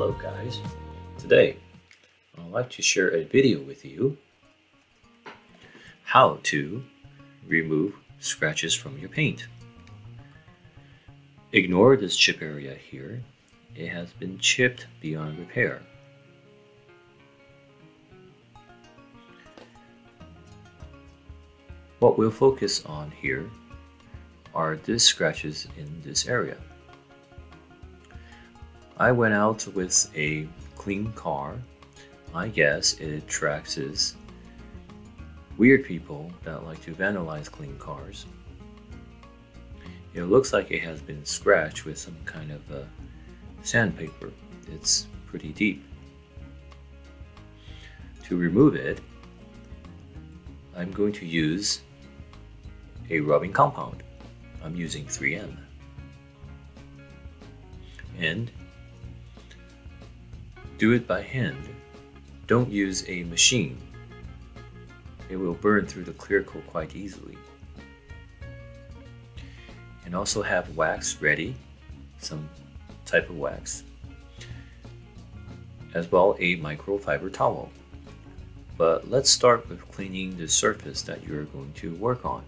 Hello guys, today I'd like to share a video with you how to remove scratches from your paint. Ignore this chip area here, it has been chipped beyond repair. What we'll focus on here are these scratches in this area. I went out with a clean car. I guess it attracts weird people that like to vandalize clean cars. It looks like it has been scratched with some kind of sandpaper. It's pretty deep. To remove it, I'm going to use a rubbing compound. I'm using 3M. And do it by hand. Don't use a machine. It will burn through the clear coat quite easily. And also have wax ready, some type of wax, as well a microfiber towel. But let's start with cleaning the surface that you're going to work on.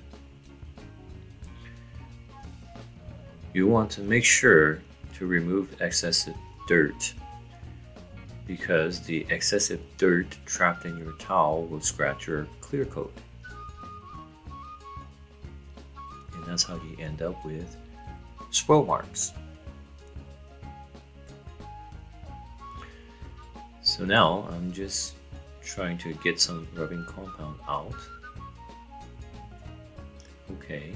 You want to make sure to remove excessive dirt because the excessive dirt trapped in your towel will scratch your clear coat. And that's how you end up with swirl marks. So now I'm just trying to get some rubbing compound out. Okay.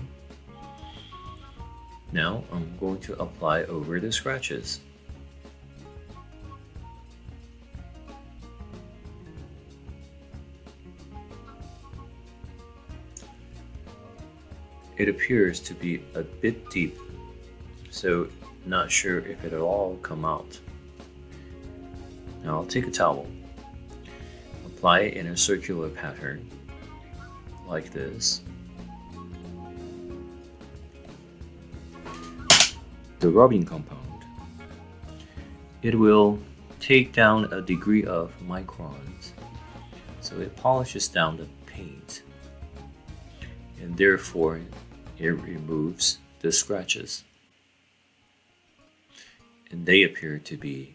Now I'm going to apply over the scratches. It appears to be a bit deep, so not sure if it'll all come out. Now I'll take a towel, apply it in a circular pattern, like this. The rubbing compound. It will take down a degree of microns, so it polishes down the paint, and therefore it removes the scratches. And they appear to be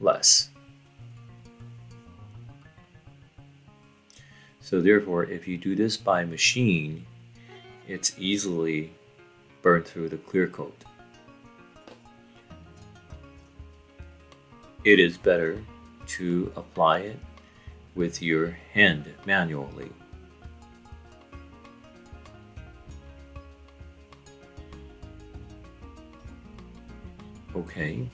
less. So therefore, if you do this by machine, it's easily burned through the clear coat. It is better to apply it with your hand manually. Okay.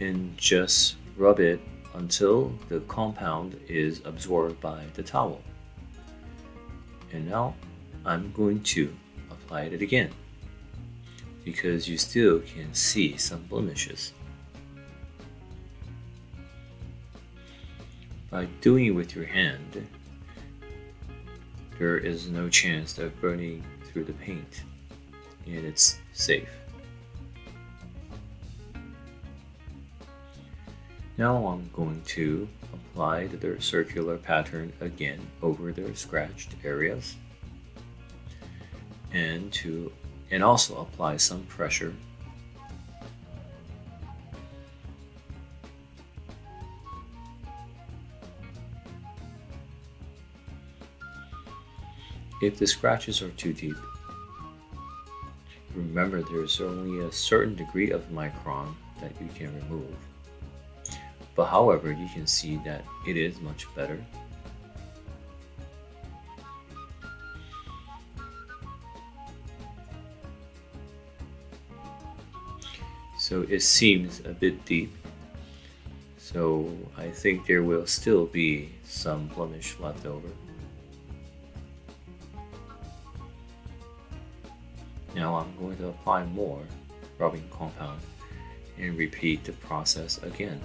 And just rub it until the compound is absorbed by the towel. And now I'm going to apply it again because you still can see some blemishes. By doing it with your hand, there is no chance of burning through the paint and it's safe. Now I'm going to apply the circular pattern again over the scratched areas and to and also apply some pressure If the scratches are too deep, remember there's only a certain degree of micron that you can remove. But however, you can see that it is much better. So it seems a bit deep. So I think there will still be some blemish left over. Now I'm going to apply more rubbing compound and repeat the process again.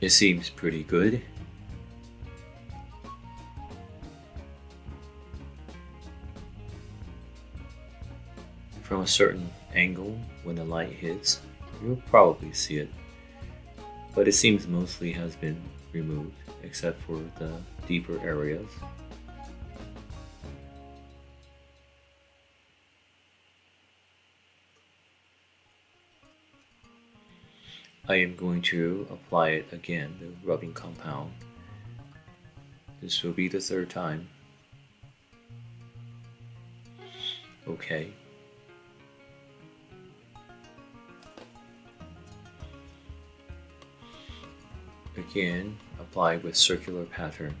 It seems pretty good. From a certain angle, when the light hits, you'll probably see it. But it seems mostly has been removed, except for the deeper areas. I am going to apply it again, the rubbing compound. This will be the third time. Okay. Again, apply with circular pattern.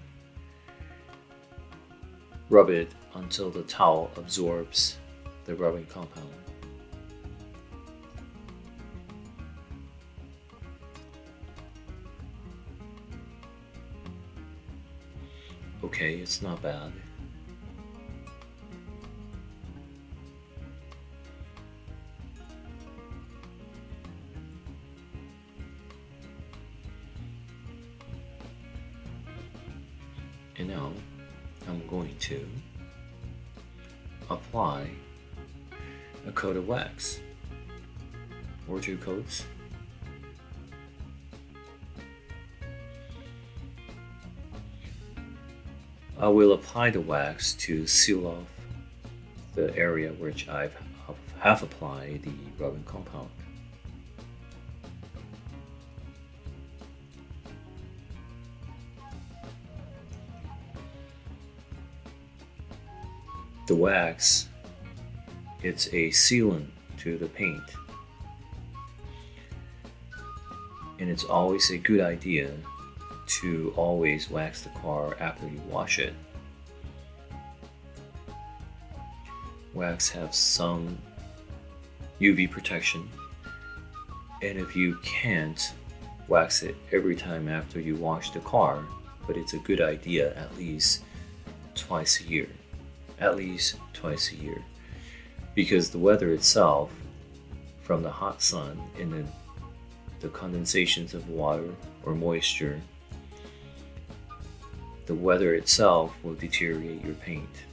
Rub it until the towel absorbs the rubbing compound. Okay, it's not bad. And now I'm going to apply a coat of wax or two coats. I will apply the wax to seal off the area which I've have applied the rubbing compound. The wax, it's a sealant to the paint. And it's always a good idea to always wax the car after you wash it. Wax have some UV protection, and if you can't wax it every time after you wash the car, but it's a good idea at least twice a year at least twice a year because the weather itself from the hot sun and then the condensations of water or moisture the weather itself will deteriorate your paint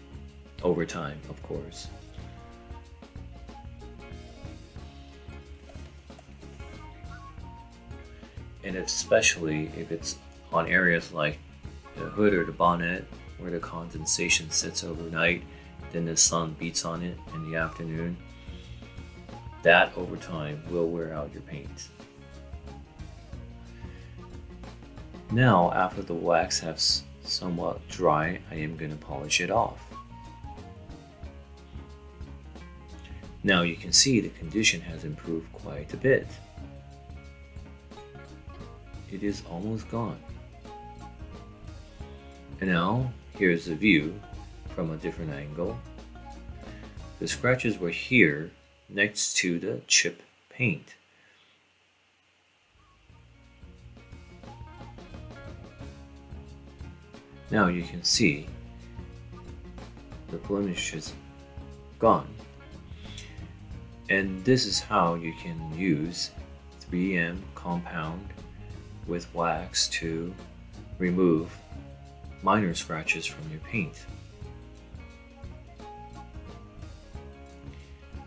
over time of course and especially if it's on areas like the hood or the bonnet where the condensation sits overnight, then the sun beats on it in the afternoon, that over time will wear out your paint. Now, after the wax has somewhat dry, I am going to polish it off. Now you can see the condition has improved quite a bit. It is almost gone. And now Here's the view from a different angle. The scratches were here next to the chip paint. Now you can see the blemish is gone. And this is how you can use 3M compound with wax to remove minor scratches from your paint.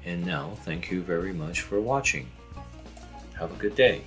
And now, thank you very much for watching. Have a good day.